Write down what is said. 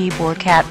keyboard cat.